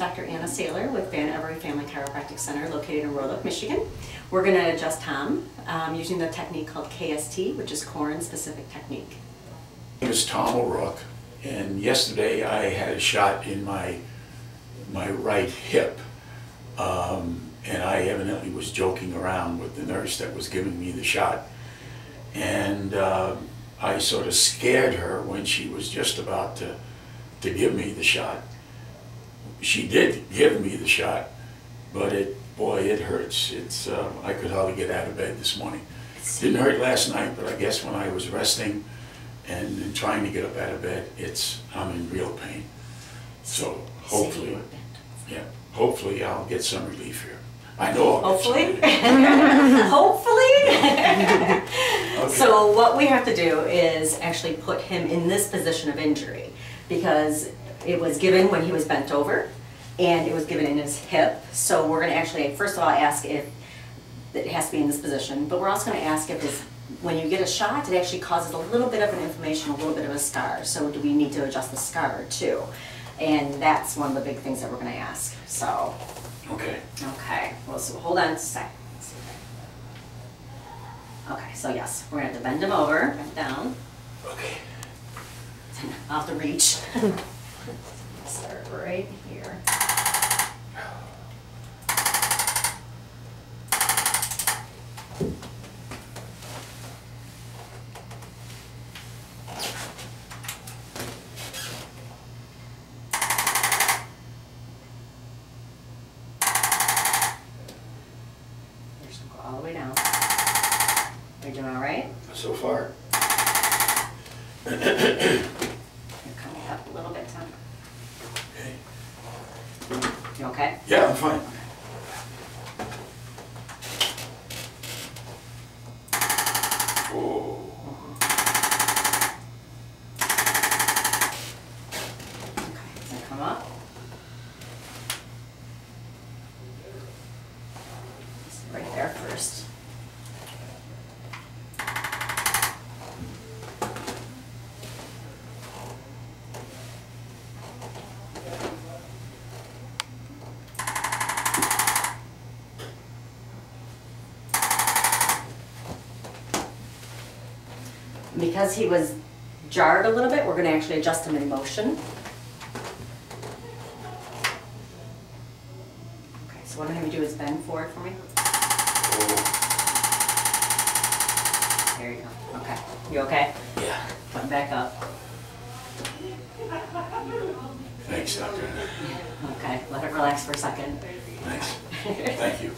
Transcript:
Dr. Anna Saylor with Van Every Family Chiropractic Center located in Royal Oak, Michigan. We're going to adjust Tom um, using the technique called KST, which is Koren Specific Technique. My name is Tom O'Rourke, and yesterday I had a shot in my my right hip, um, and I evidently was joking around with the nurse that was giving me the shot, and uh, I sort of scared her when she was just about to to give me the shot. She did give me the shot, but it boy it hurts. It's uh, I could hardly get out of bed this morning. Didn't hurt last night, but I guess when I was resting and, and trying to get up out of bed, it's I'm in real pain. So hopefully, yeah, hopefully I'll get some relief here. I know I'll Hopefully. Hopefully. Okay. So what we have to do is actually put him in this position of injury because it was given when he was bent over and it was given in his hip. So we're gonna actually, first of all, ask if it has to be in this position, but we're also gonna ask if this, when you get a shot, it actually causes a little bit of an inflammation, a little bit of a scar. So do we need to adjust the scar too? And that's one of the big things that we're gonna ask, so. Okay. Okay, well, so hold on a sec. Okay, so yes, we're gonna have to bend him over, bend down, Okay. off the reach. Start right here. All the way You're just gonna go all the way down. Are you doing all right? So far. You're coming up a little bit, Tom. Okay. You okay? Yeah, I'm fine. Oh. Okay, so come up. Right there first. Because he was jarred a little bit, we're gonna actually adjust him in motion. Okay, so what I'm gonna do is bend forward for me. There you go. Okay. You okay? Yeah. Come back up. Thanks, Doctor. Okay, let it relax for a second. Thanks. Thank you.